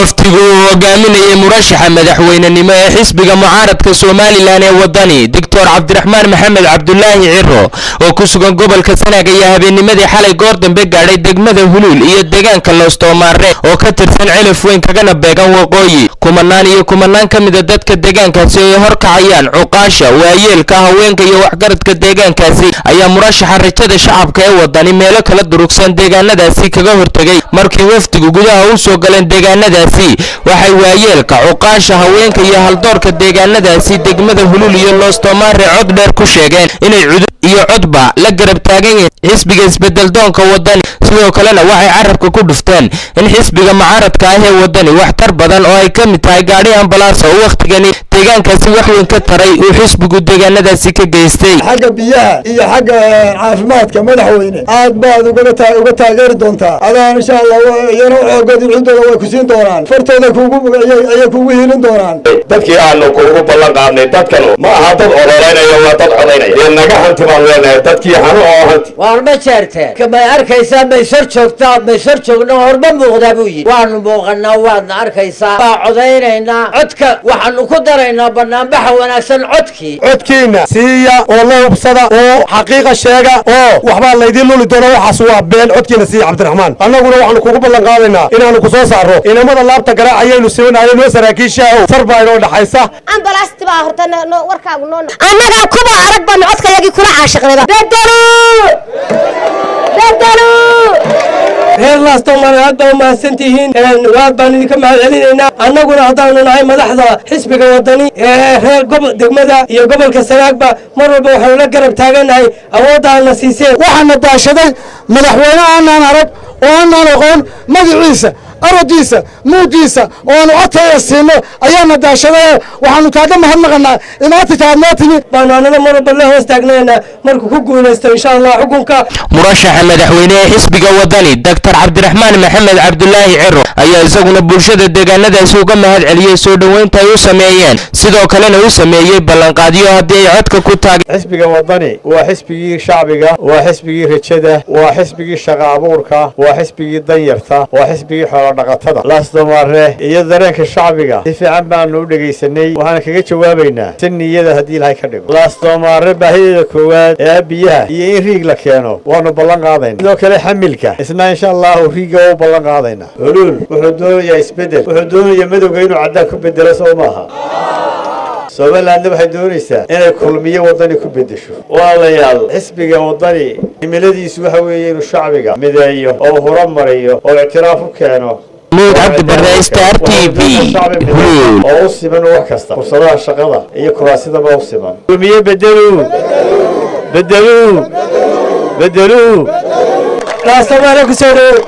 Wolf wafdigu uu hogaaminayay murashaxa madaxweynenimo ee xisbiga mucaaradka somalilan ee wadani doctor cabdiraxmaan maxamed cabdulaahi ciro oo ku sugan gobolka sanaag ayaa habeennimadii xalay goor dambe gaadhay degmada huluul iyo deegaanka loostoomaare oo ka tirsan celaf weyn kagana beegan waqooyi. Kumanaan iyo kumanaan ka mida dadka deegaankaasi ay horkacayaan cuqaasha waayeelka haweenka iyo waxgaradka deegaankaasi ayaa murashaxa rajada shacabka ee wadani meelo kala durugsan deegaanadaasi kaga hortegay markii wafdigu gudaha u soo galeen deegaanadaasi waxay waayeelka cuqaasha haweenka iyo haldoorka deegaanadaasi degmada huluul iyo loostomaare cod dheer ku sheegeen inay iyo codba la garab taagan yihiin xisbiga isbedeldoonka wadani. Sidoo kalena waxay carabka ku dhufteen in xisbiga mucaaradka ah ee wadani waxtar badan oo ay ka mid tahay gaadhi ambalaas oo wakhtigani deegaankaasi wax weyn ka taray uu xisbigu deegaanadaasi ka geystay. Xagga biyaha iyo xagga caafimaadka madaxweyne. Aad baad uga taageeri doontaa. Adaan insha allah iyana waxoogooda cudooda way ku siin doonaan. Fartooda ayay kugu hiilin doonaan. Dadkii aanu kuugu ballan qaadnay dadkan ma aha dad ololeynaya waa dad codaynaya dee naga hanti baan dadkii hanu oo hanti waarma jeerteen may arkaysaa maysor joogtaa maysor joogna horma muuqdaa buu yidhi. Waanu muuqanaa waadna arkaysaa. Waa codaynaynaa codka waxaanu ku daraynaa banaanbaxa wanaagsan codkii codkiina siiya oo la hubsada oo xaqiiqa sheega oo waxbaa laydiin luli doona waxaas waa been codkiina siiya cabdiraxmaan. Annaguna waxaanu kugu ballan qaadaynaa inaanu ku soo saarro inamada laabta garaacayaynu siwanayo noo saraakiishaaho far baa inoo dhaxaysa. Ambalaasti baa horta warkaagu noo annagaa kuba arag baanu codkayagii kula caashiqnayba bedelo bedelo reer laastoomar aad baa umahadsan tihiin waad baan idinka mahad celinaynaa annaguna haddaanu nahay madaxda xisbiga wadani ee reer degmada iyo gobolka sanaagba. Mar walba waxaanu la garab taagannahay awooddaana siiseen. Waxaana daashaday madaxweyne aanaan arag oo aanaan aqoon. Magaciisa arodiisa oo aanu codkaya siino ayaana daashaday. Waxaanu kaaga mahadnaqanaa imaatinka aad noo timi. Baanu annaga mar walba la hoos taagnaynaa. Markuu ku guulaysto insha allah xukunka. Murashaxa madaxweyne ee xisbiga wadani doctor cabdiraxmaan maxamed cabdulaahi ciro ayaa isaguna bulshada deegaanadaasi uga mahad celiyey soo dhoweynta ay u sameeyeen. Sidoo kalena u sameeyey ballanqaadyo haddii ay codka ku taag xisbiga wadani waa xisbigii shacbiga waa xisbigii rajada waa xisbigii shaqa abuurka waa xisbigii danyarta waa xisbigii xoolodhaqatada laasdomaare iyo dareenka shacbiga si fiican baanu u dhegaysanay waxaana kaga jawaabaynaa si niyada haddii ilahay ka dhigo. Laasdomaare baahideeda koowaad ee biyaha iyo in riig la keeno waanu ballan qaadayna sidoo kale xamilka isna insha allahu riigga waa u ballan qaadayna. Huluul wuxuu doonayaa isbeddel wuxuu doonayaa madowga inuu caddaan ku bedelo soo maaha somalilandna waxay doonaysaa inay kulmiyo wadani ku bedesho walaalayaal xisbiga wadani himiladiisu waxa weeye inuu shacbiga mideeyo oo horumariyo oo ictiraaf u keeno. Muud cabdi barre star t v. huluul oo u siman wax kasta. Fursadaha shaqada iyo kuraasidaba u siman. Kulmiye bedelu laastomaare ku soo dhowo